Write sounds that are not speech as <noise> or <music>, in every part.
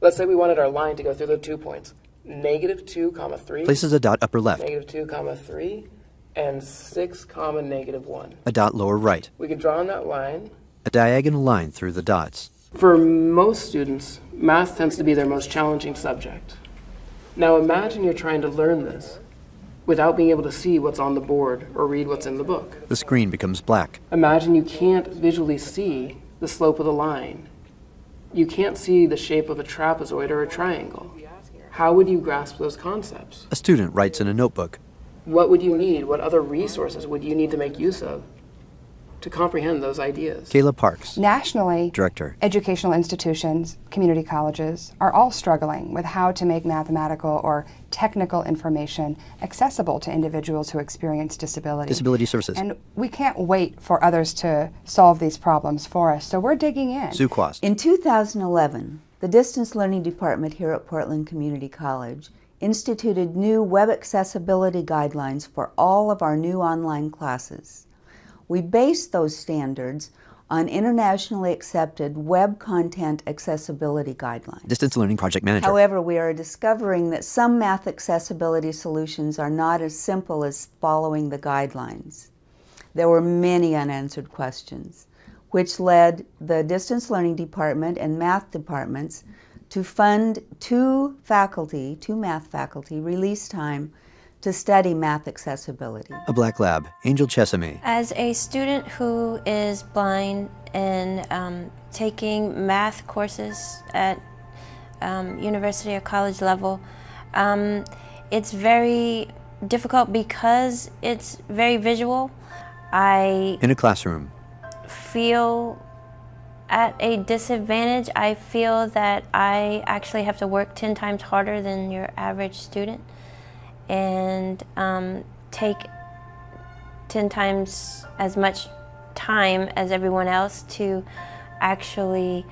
Let's say we wanted our line to go through the two points, negative 2 comma 3, Places a dot upper left, negative 2 comma 3, and 6 comma negative 1. a dot lower right, We could draw on that line. a diagonal line through the dots. For most students, math tends to be their most challenging subject. Now imagine you're trying to learn this without being able to see what's on the board or read what's in the book. The screen becomes black. Imagine you can't visually see the slope of the line. You can't see the shape of a trapezoid or a triangle. How would you grasp those concepts? A student writes in a notebook. What would you need? What other resources would you need to make use of to comprehend those ideas? Kaela Parks, Nationally, director. educational institutions, community colleges are all struggling with how to make mathematical or technical information accessible to individuals who experience disability. Disability Services. And we can't wait for others to solve these problems for us, so we're digging in. Sue Quast. In 2011, the Distance Learning Department here at Portland Community College instituted new web accessibility guidelines for all of our new online classes. We base those standards on internationally accepted web content accessibility guidelines. Distance Learning Project Manager. However, we are discovering that some math accessibility solutions are not as simple as following the guidelines. There were many unanswered questions, which led the Distance Learning Department and math departments to fund two faculty, two math faculty, release time to study math accessibility. a black lab. Angel Chesame. As a student who is blind and um, taking math courses at um, university or college level, um, it's very difficult because it's very visual. I In a classroom. feel at a disadvantage. I feel that I actually have to work 10 times harder than your average student and um, take 10 times as much time as everyone else to actually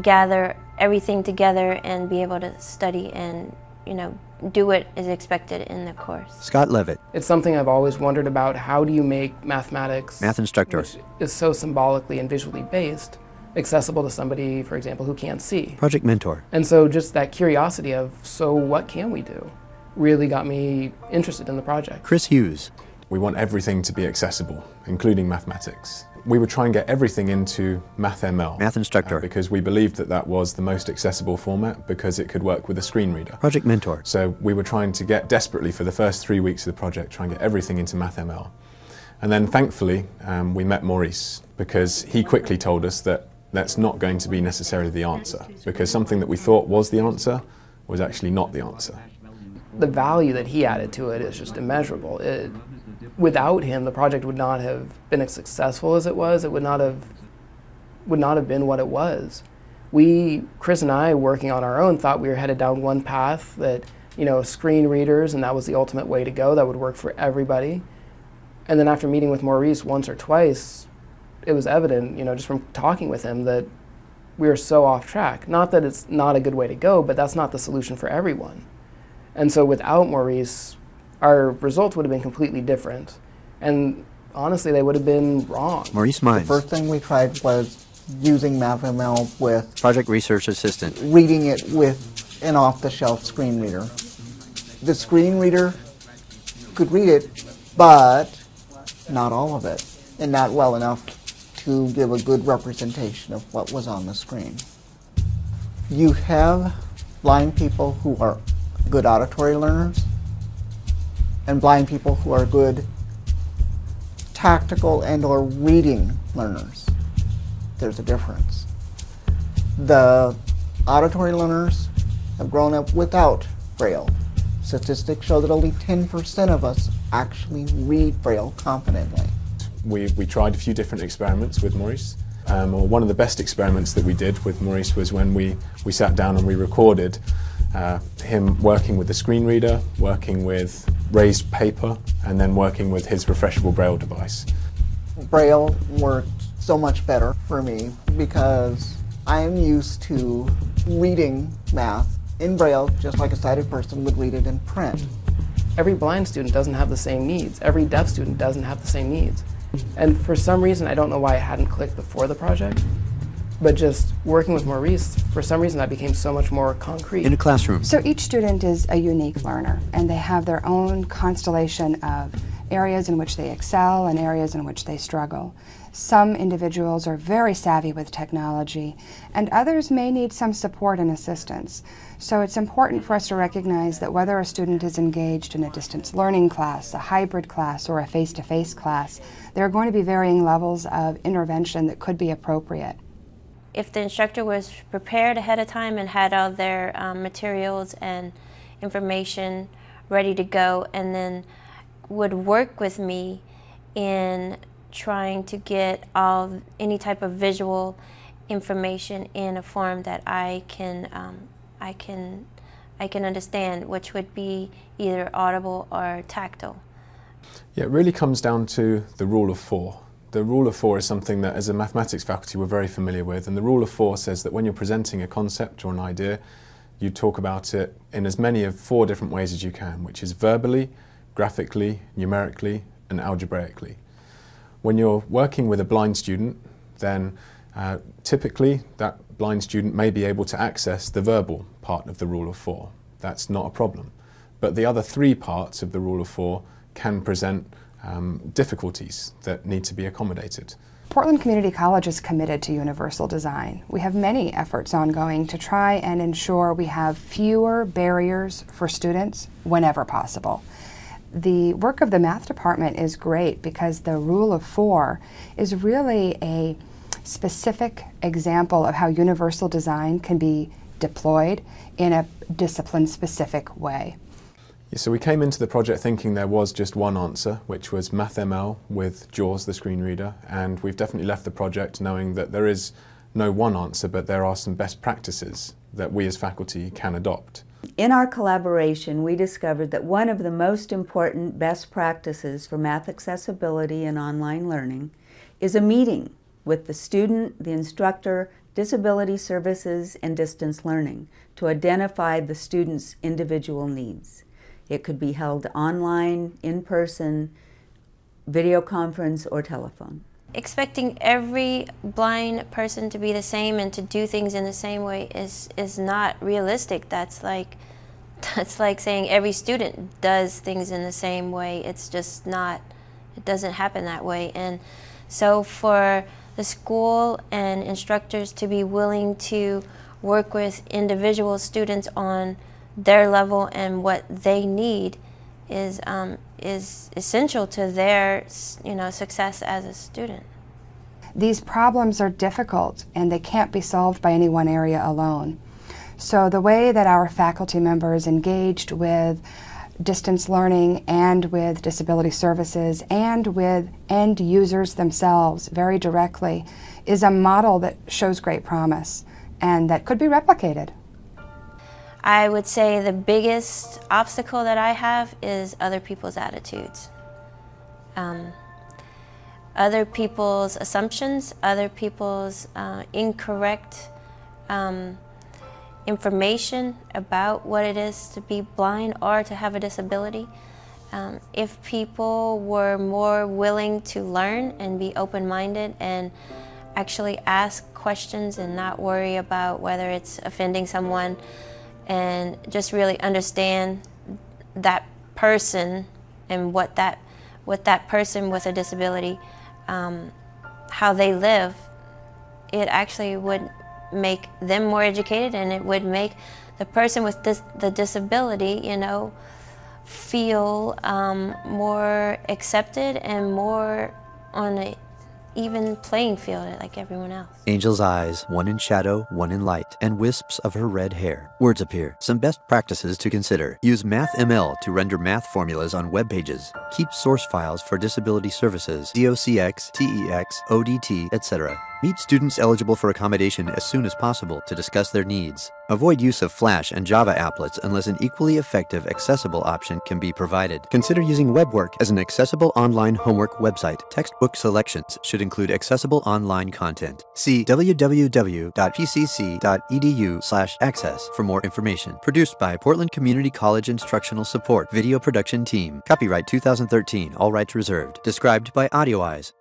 gather everything together and be able to study and, you know, do what is expected in the course. Scott Levitt, It's something I've always wondered about. How do you make mathematics, math instructor. which is so symbolically and visually based, accessible to somebody, for example, who can't see? Project Mentor. And so just that curiosity of, so what can we do, really got me interested in the project. Chris Hughes. We want everything to be accessible, including mathematics. We would try and get everything into MathML. Math instructor. uh, because we believed that that was the most accessible format because it could work with a screen reader. Project Mentor. So we were trying to get desperately for the first three weeks of the project, try and get everything into MathML. And then thankfully, um, we met Maurice because he quickly told us that that's not going to be necessarily the answer because something that we thought was the answer was actually not the answer. The value that he added to it is just immeasurable. It, without him, the project would not have been as successful as it was. It would not have would not have been what it was. We, Chris and I, working on our own, thought we were headed down one path that you know screen readers, and that was the ultimate way to go. That would work for everybody. And then after meeting with Maurice once or twice, it was evident, you know, just from talking with him that we were so off track. Not that it's not a good way to go, but that's not the solution for everyone. And so without Maurice, our results would have been completely different. And honestly, they would have been wrong. Maurice The first thing we tried was using MathML with Project Research Assistant. reading it with an off-the-shelf screen reader. The screen reader could read it, but not all of it, and not well enough to give a good representation of what was on the screen. You have blind people who are good auditory learners, and blind people who are good tactical and or reading learners. There's a difference. The auditory learners have grown up without Braille. Statistics show that only 10% of us actually read Braille confidently. we, we tried a few different experiments with Maurice. Um, or one of the best experiments that we did with Maurice was when we, we sat down and we recorded uh, him working with the screen reader, working with raised paper, and then working with his refreshable braille device. Braille worked so much better for me because I am used to reading math in Braille just like a sighted person would read it in print. Every blind student doesn't have the same needs. Every deaf student doesn't have the same needs. And for some reason, I don't know why it hadn't clicked before the project, But just working with Maurice, for some reason, that became so much more concrete. In a classroom, So each student is a unique learner, and they have their own constellation of areas in which they excel and areas in which they struggle. Some individuals are very savvy with technology, and others may need some support and assistance. So it's important for us to recognize that whether a student is engaged in a distance learning class, a hybrid class, or a face to face class, there are going to be varying levels of intervention that could be appropriate. If the instructor was prepared ahead of time and had all their um, materials and information ready to go, and then would work with me in trying to get all any type of visual information in a form that I can um, I can I can understand, which would be either audible or tactile. Yeah, it really comes down to the rule of four. The rule of four is something that, as a mathematics faculty, we're very familiar with. And the rule of four says that when you're presenting a concept or an idea, you talk about it in as many of four different ways as you can, which is verbally, graphically, numerically, and algebraically. When you're working with a blind student, then uh, typically that blind student may be able to access the verbal part of the rule of four. That's not a problem. But the other three parts of the rule of four can present um, difficulties that need to be accommodated. Portland Community College is committed to universal design. We have many efforts ongoing to try and ensure we have fewer barriers for students whenever possible. The work of the math department is great because the rule of four is really a specific example of how universal design can be deployed in a discipline specific way. So we came into the project thinking there was just one answer, which was MathML with JAWS, the screen reader, and we've definitely left the project knowing that there is no one answer, but there are some best practices that we as faculty can adopt. In our collaboration, we discovered that one of the most important best practices for math accessibility and online learning is a meeting with the student, the instructor, disability services, and distance learning to identify the student's individual needs. It could be held online, in person, video conference, or telephone. expecting every blind person to be the same and to do things in the same way is is not realistic. That's like <laughs> that's like saying every student does things in the same way. It's just not it doesn't happen that way. And so for the school and instructors to be willing to work with individual students on their level and what they need is um, is essential to their you know success as a student. These problems are difficult and they can't be solved by any one area alone. So, the way that our faculty members engaged with distance learning and with disability services and with end users themselves very directly is a model that shows great promise and that could be replicated. I would say the biggest obstacle that I have is other people's attitudes. Um, other people's assumptions, other people's uh, incorrect um, information about what it is to be blind or to have a disability. Um, if people were more willing to learn and be open minded and actually ask questions and not worry about whether it's offending someone and just really understand that person and what that what that person with a disability um, how they live it actually would make them more educated and it would make the person with dis- the disability you know feel um, more accepted and more on a even playing field like everyone else Angel's eyes, one in shadow, one in light, and wisps of her red hair. Words appear. Some best practices to consider. Use MathML to render math formulas on web pages. Keep source files for disability services, DOCX, TEX, ODT, etc. Meet students eligible for accommodation as soon as possible to discuss their needs. Avoid use of Flash and Java applets unless an equally effective accessible option can be provided. Consider using WebWork as an accessible online homework website. Textbook selections should include accessible online content. See www.pcc.edu/access for more information. Produced by Portland Community College Instructional Support Video Production Team. Copyright 2013. All rights reserved. Described by AudioEyes.